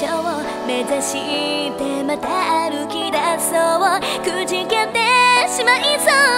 所を目指してまた歩き出そう。くじけてしまいそう。